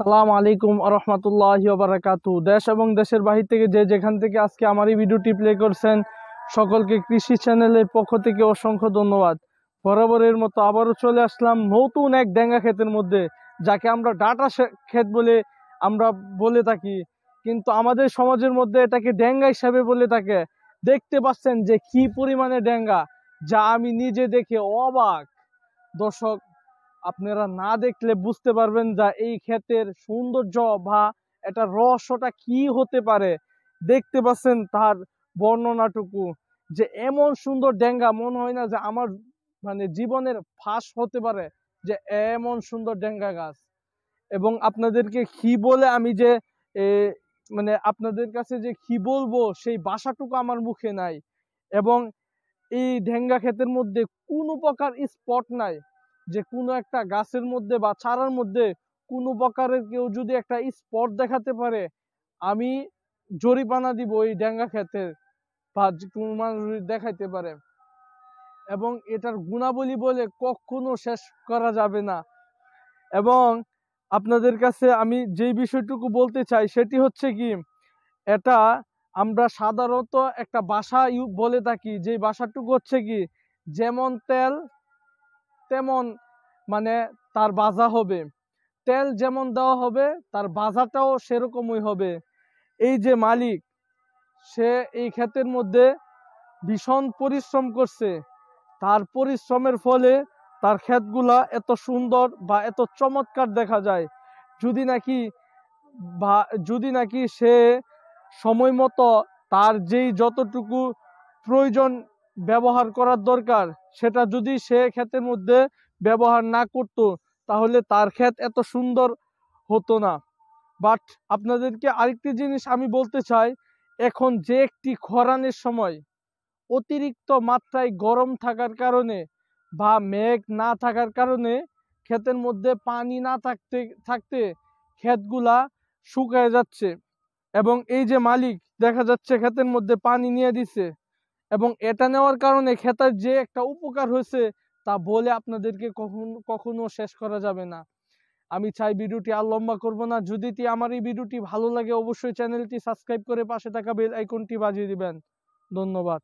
সালাম আলাইকুম রহমতুল্লাহ বারাকাতু। দেশ এবং দেশের বাহির থেকে যে যেখান থেকে আজকে আমার এই ভিডিওটি প্লে করছেন, সকলকে কৃষি চ্যানেলের পক্ষ থেকে অসংখ্য ধন্যবাদ। বরাবরের মতো আবারও চলে আসলাম নতুন এক ডেঙ্গা ক্ষেতের মধ্যে, যাকে আমরা ডাটা ক্ষেত বলে আমরা বলে থাকি। কিন্তু আমাদের সমাজের মধ্যে এটাকে ডেঙ্গা হিসাবে বলে থাকে। দেখতে পাচ্ছেন যে কি পরিমাণে ডেঙ্গা, যা আমি নিজে দেখে অবাক। দর্শক আপনারা না দেখলে বুঝতে পারবেন যা এই ক্ষেতের সৌন্দর্য বা এটা রহস্যটা কি হতে পারে। দেখতে পাচ্ছেন তার বর্ণনাটুকু যে এমন সুন্দর ডেঙ্গা, মনে হয় না যে আমার মানে জীবনের ফাঁস হতে পারে যে এমন সুন্দর ডেঙ্গা গাছ। এবং আপনাদেরকে কি বলে আমি যে মানে আপনাদের কাছে যে কি বলব সেই বাসাটুকু আমার মুখে নাই। এবং এই ঢেঙ্গা ক্ষেতের মধ্যে কোনো প্রকার স্পট নাই। যে কোনো একটা গাছের মধ্যে বা চারার মধ্যে কোনো প্রকারের কেউ যদি একটা স্পট দেখাতে পারে, আমি জরিপানা দিব এই ডেঙ্গা ক্ষেতের বা কোনো মানুষ দেখাইতে পারে। এবং এটার গুণাবলী বলে কখনো শেষ করা যাবে না। এবং আপনাদের কাছে আমি যেই বিষয়টুকু বলতে চাই সেটি হচ্ছে কি, এটা আমরা সাধারণত একটা বাসা বলে থাকি। যে বাসাটুকু হচ্ছে কি, যেমন তেল তেমন মানে তার বাজা হবে। তেল যেমন দেওয়া হবে, তার বাজাটাও সেরকমই হবে। এই যে মালিক, সে এই ক্ষেতের মধ্যে ভীষণ পরিশ্রম করছে। তার পরিশ্রমের ফলে তার ক্ষেতগুলা এত সুন্দর বা এত চমৎকার দেখা যায়। যদি নাকি বা যদি নাকি সে সময় মতো তার যেই যতটুকু প্রয়োজন ব্যবহার করার দরকার। সেটা যদি সে ক্ষেতের মধ্যে ব্যবহার না করত, তাহলে তার ক্ষেত এত সুন্দর হতো না। বাট আপনাদেরকে আরেকটি জিনিস আমি বলতে চাই, এখন যে একটি খরানের সময় অতিরিক্ত মাত্রায় গরম থাকার কারণে বা মেঘ না থাকার কারণে ক্ষেতের মধ্যে পানি না থাকতে থাকতে ক্ষেতগুলা শুকায় যাচ্ছে। এবং এই যে মালিক, দেখা যাচ্ছে ক্ষেতের মধ্যে পানি নিয়ে দিছে। এবং এটা নেওয়ার কারণে খেতার যে একটা উপকার হয়েছে তা বলে আপনাদেরকে কখনো কখনো শেষ করা যাবে না। আমি চাই ভিডিওটি আর লম্বা করব না। যদি তি আমার এই ভিডিওটি ভালো লাগে, অবশ্যই চ্যানেলটি সাবস্ক্রাইব করে পাশে থাকা বেল আইকনটি বাজিয়ে দিবেন। ধন্যবাদ।